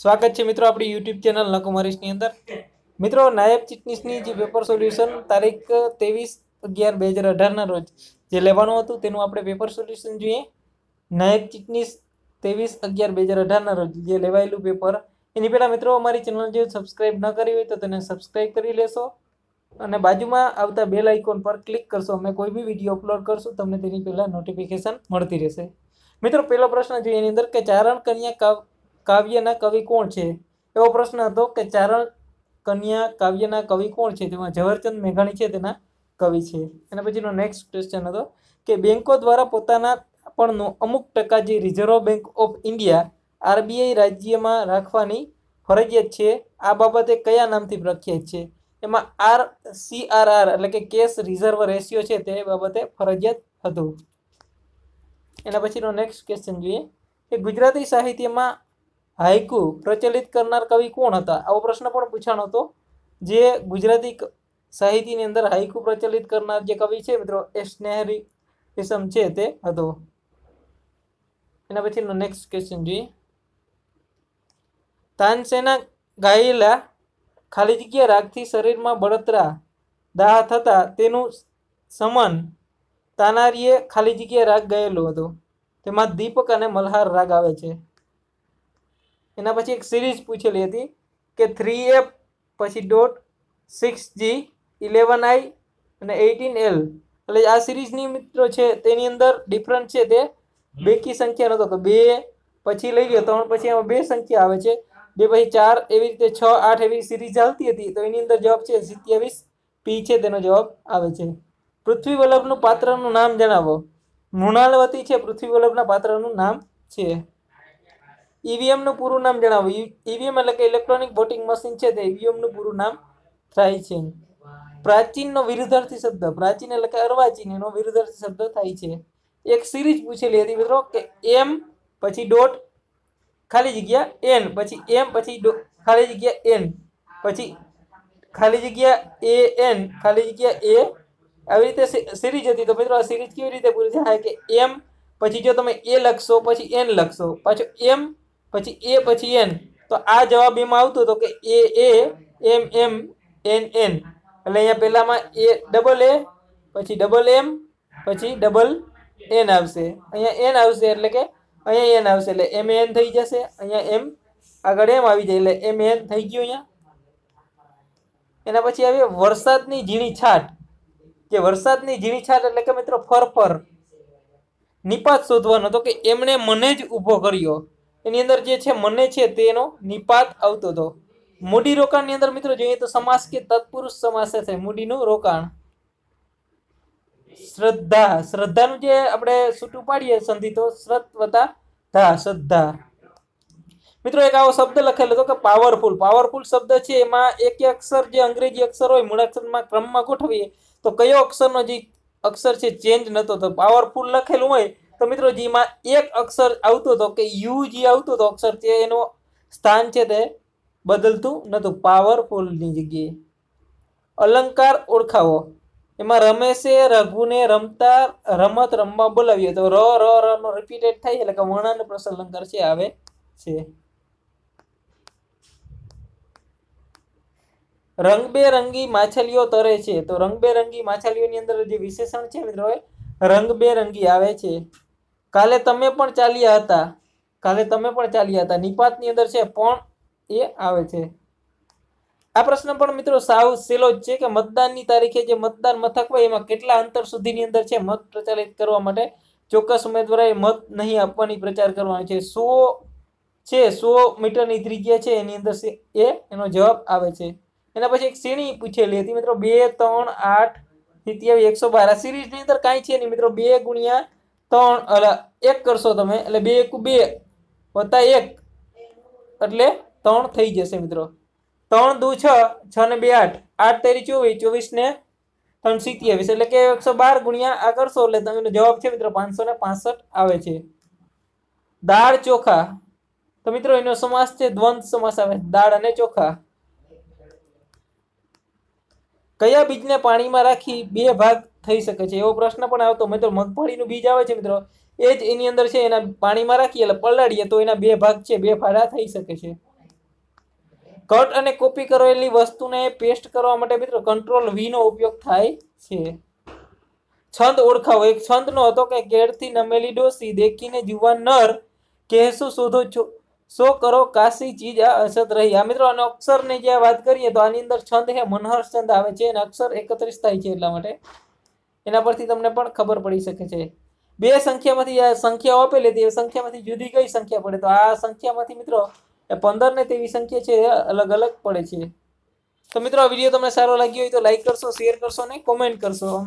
સ્વાગત છે મિત્રો આપણી યુટ્યુબ ચેનલ નકુમારીશની અંદર. મિત્રો, નાયબ ચીટનીસની જે પેપર સોલ્યુશન તારીખ ત્રેવીસ અગિયાર બે હજાર અઢારના રોજ જે લેવાનું હતું, તેનું આપણે પેપર સોલ્યુશન જોઈએ. નાયબ ચીટનીસ ત્રેવીસ અગિયાર બે હજાર અઢારના રોજ જે લેવાયેલું પેપર એની પહેલાં મિત્રો, અમારી ચેનલ જે સબસ્ક્રાઈબ ન કરી હોય તો તેને સબસ્ક્રાઈબ કરી લેશો અને બાજુમાં આવતા બેલ આઇકોન પર ક્લિક કરશો. અમે કોઈ બી વીડિયો અપલોડ કરશું, તમને તેની પહેલાં નોટિફિકેશન મળતી રહેશે. મિત્રો, પહેલો પ્રશ્ન જોઈએ એની અંદર કે ચારણ કન્યા કાવ્યના કવિ કોણ છે? એવો પ્રશ્ન હતો કે ચારણ કન્યા કાવ્યના કવિ કોણ છે? તેમાં ઝવેરચંદ મેઘાણી છે, તેના કવિ છે. એના પછીનો નેક્સ્ટ ક્વેશ્ચન હતો કે બેન્કો દ્વારા પોતાના પણ અમુક ટકા જે Reserve Bank of India RBI રાજ્યમાં રાખવાની ફરજિયાત છે, આ બાબતે કયા નામથી પ્રખ્યાત છે? એમાં આર સીઆરઆર એટલે કે કેશ રિઝર્વ રેશિયો છે, તે બાબતે ફરજિયાત હતું. એના પછીનો નેક્સ્ટ ક્વેશ્ચન જોઈએ કે ગુજરાતી સાહિત્યમાં હાઇકુ પ્રચલિત કરનાર કવિ કોણ હતા? આવો પ્રશ્ન પણ પૂછાણો હતો. જે ગુજરાતી સાહિત્યની અંદર હાઇકુ પ્રચલિત કરનાર જે કવિ છે મિત્રો, એ સ્નેહરી ઇસમ છે તે હતો. એના પછીનો નેક્સ્ટ ક્વેશ્ચન જોઈએ. તાનસેના ગાયેલા ખાલી જગ્યા રાગથી શરીરમાં બળતરા દાહ થતા તેનું સમાન તાનારીએ ખાલી જગ્યા રાગ ગયેલો હતો. તેમાં દીપક અને મલ્હાર રાગ આવે છે. એના પછી એક સિરીઝ પૂછેલી હતી કે થ્રી એફ પછી dot six G eleven I અને એઇટીન એલ એટલે આ સિરીઝની મિત્રો છે તેની અંદર ડિફરન્ટ છે તે. બેકી સંખ્યા નતો તો બે પછી લઈ ગયો ત્રણ પછી એમાં બે સંખ્યા આવે છે. બે પછી ચાર એવી રીતે છ આઠ એવી સિરીઝ ચાલતી હતી તો એની અંદર જવાબ છે સિત્યાવીસ પી છે તેનો જવાબ આવે છે. પૃથ્વી વલ્લભનું પાત્રનું નામ જણાવો. મૃણાલવતી છે પૃથ્વી વલ્લભના પાત્રનું નામ છે. ઈવીએમનું પૂરું નામ જણાવો. ઈવીએમ એટલે કે ઇલેક્ટ્રોનિક વોટિંગ મશીન છે તે ઈવીએમનું પૂરું નામ થાય છે. પ્રાચીનનો વિરુદ્ધાર્થી શબ્દ, પ્રાચીન એટલે કે અર્વાચીન એનો વિરુદ્ધાર્થી શબ્દ થાય છે. એક સિરીઝ પૂછેલી હતી મિત્રો કે એમ પછી ડોટ, ખાલી જગ્યા એન, પછી એમ પછી ખાલી જગ્યા એન, પછી ખાલી જગ્યા એ એન, ખાલી જગ્યા એ. આવી રીતે સિરીઝ હતી. તો મિત્રો આ સિરીઝ કેવી રીતે પૂરી થાય? કે એમ પછી જો તમે એ લખશો, પછી એન લખશો. પાછો એમ પછી એ પછી એન. તો આ જવાબ એમાં આવતો હતો કે એ એ, એમ એમ, એન એન. એટલે અહીંયા પહેલામાં એ ડબલ એ, પછી ડબલ એમ, પછી ડબલ એન આવશે. અહીંયા એન આવશે એટલે કે અહીંયા એન આવશે એટલે એમ, એન થઈ જશે. અહીંયા એમ, આગળ એમ આવી જાય એટલે એમ, એન થઈ ગયું અહીંયા. એના પછી આવે વરસાદની ઝીણી છાટ. કે વરસાદની ઝીણી છાટ એટલે કે મિત્રો ફરફર. નિપાત શોધવાનો તો કે એમણે મને જ ઊભો કર્યો. એની અંદર જે છે, મને છે તેનો નિપાત આવતો હતો. મૂડી રોકાણની અંદર મિત્રો જોઈએ તો સમાસ કે તત્પુરુષ સમાસ છે, મૂડીનું રોકાણ. શ્રદ્ધા, શ્રદ્ધાનું જે આપણે છૂટું પાડીએ સંધિ તો શ્રદ્ધ વતા ધા, શ્રદ્ધા. મિત્રો એક આવો શબ્દ લખેલો હતો કે પાવરફુલ પાવરફુલ શબ્દ છે, એમાં એક અક્ષર જે અંગ્રેજી અક્ષર હોય મૂળાક્ષરમાં ક્રમમાં ગોઠવીએ, તો કયો અક્ષરનો જે અક્ષર છે ચેન્જ નતો તો પાવરફુલ લખેલું હોય તો મિત્રો જીમાં એક અક્ષર આવતો હતો કે યુ જે આવતો હતો અક્ષર તે એનું સ્થાન છે તે બદલતું નતું પાવરફુલની જગ્યાએ. અલંકાર ઓળખાવો. એમાં રમેશે, રઘુને રમતા, રમત રમવા બોલાવ્યો. તો ર ર રનો રિપીટેડ થાય એટલે કે વર્ણાનુપ્રસ અલંકાર છે, આવે છે. રંગબેરંગી માછલીઓ તરે છે. તો રંગબેરંગી માછલીઓની અંદર જે વિશેષણ છે મિત્રો રંગબેરંગી આવે છે. કાલે તમે પણ ચાલ્યા હતા. કાલે તમે પણ ચાલ્યા હતા. નિપાતની અંદર છે, પણ એ આવે છે. આ પ્રશ્ન પણ મિત્રો સાવ સેલો જ છે કે મતદાનની તારીખે જે મતદાન મથક હોય, એમાં કેટલા અંતર સુધીની અંદર છે મત પ્રચારિત કરવા માટે ચોક્કસ ઉમેદવારે મત નહીં આપવાની પ્રચાર કરવાનો છે. સો છે, સો મીટરની ત્રિજ્યા છે, એની અંદર એ એનો જવાબ આવે છે. એના પછી એક શ્રેણી પૂછેલી હતી મિત્રો, બે, ત્રણ, આઠ, સિત્યાવી, એકસો બાર. આ સિરીઝની અંદર કાંઈ છે નહીં મિત્રો, બે ગુણ્યા ત્રણ, અલા, એક કરશો તમે, એટલે બે એક બે, વત્તા એક. એટલે ત્રણ થઈ જશે મિત્રો. ત્રણ દુ છ છ ને બે આઠ. આઠ તેરી ચોવીસ ચોવીસ ને ત્રણ સિત્યાવીસ. એટલે કે એકસો બાર ગુણ્યા આ કરશો, એટલે તમને જવાબ છે મિત્રો પાંચસો ને પાસઠ આવે છે. દાળ ચોખા. તો મિત્રો એનો સમાસ છે દ્વંદ સમાસ આવે. દાળ અને ચોખા. કયા બીજને પાણીમાં રાખી બે ભાગ થઈ શકે છે? એવો પ્રશ્ન પણ આવતો. મિત્રો, મગફળીનું બીજ આવે છે, મિત્રો. એ જ એની અંદર છે, એના પાણીમાં રાખીએ એટલે પલાળીએ તો એના બે ભાગ છે, બે ફાડા થઈ શકે છે. કટ અને કોપી કરેલી વસ્તુને પેસ્ટ કરવા માટે, મિત્રો કંટ્રોલ વી નો ઉપયોગ થાય છે. છંદ ઓળખાવો. એક છંદનો હતો કે કેળથી નમેલી ડોસી દેખીને જુવાન નર કહેશું, શોધો છો સો કરો? કાશી ચીજ આ અસત રહી. આ મિત્રો, અને અક્ષરની જે વાત કરીએ તો આની અંદર છંદ હે, મનહર છંદ આવે છે. અને અક્ષર એકત્રીસ થાય છે એટલા માટે. એના પરથી તમને પણ ખબર પડી શકે છે. બે સંખ્યામાંથી સંખ્યાઓ આપેલી હતી. એ સંખ્યામાંથી જુદી કઈ સંખ્યા પડે? તો આ સંખ્યામાંથી મિત્રો, એ પંદર ને તેવી સંખ્યા છે અલગ અલગ પડે છે. તો મિત્રો, આ વીડિયો તમને સારો લાગ્યો હોય તો લાઈક કરશો શેર કરશો ને કોમેન્ટ કરશો.